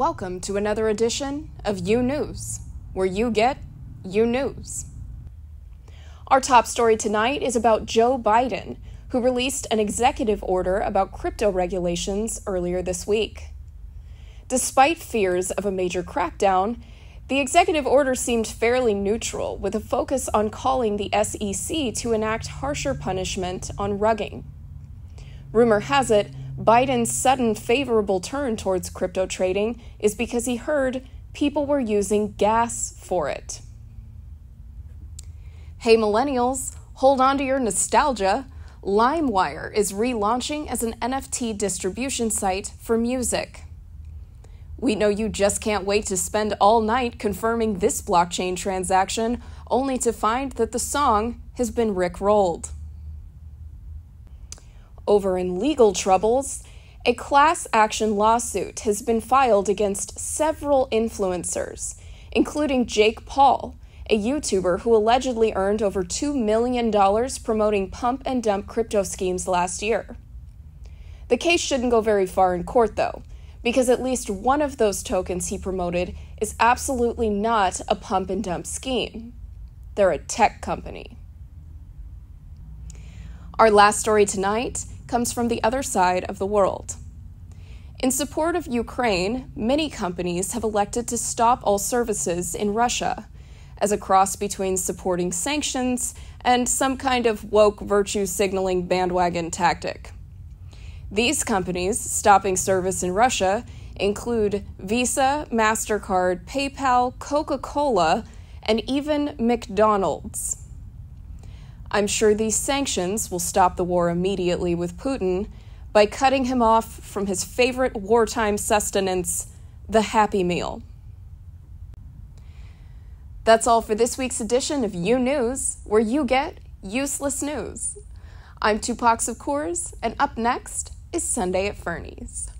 welcome to another edition of uNews, where you get uNews. Our top story tonight is about Joe Biden, who released an executive order about crypto regulations earlier this week. Despite fears of a major crackdown, the executive order seemed fairly neutral, with a focus on calling the SEC to enact harsher punishment on rugging. Rumor has it Biden's sudden favorable turn towards crypto trading is because he heard people were using gas for it. Hey, millennials, hold on to your nostalgia. LimeWire is relaunching as an NFT distribution site for music. We know you just can't wait to spend all night confirming this blockchain transaction, only to find that the song has been rickrolled. Over in legal troubles, a class action lawsuit has been filed against several influencers, including Jake Paul, a YouTuber who allegedly earned over $2 million promoting pump and dump crypto schemes last year. The case shouldn't go very far in court, though, because at least one of those tokens he promoted is absolutely not a pump and dump scheme. They're a tech company. Our last story tonight comes from the other side of the world. In support of Ukraine, many companies have elected to stop all services in Russia as a cross between supporting sanctions and some kind of woke virtue signaling bandwagon tactic. These companies stopping service in Russia include Visa, MasterCard, PayPal, Coca Cola, and even McDonald's. I'm sure these sanctions will stop the war immediately with Putin by cutting him off from his favorite wartime sustenance, the Happy Meal. That's all for this week's edition of uNews, where you get useless news. I'm Tupac of Coors, and up next, is Sunday at Fernie's.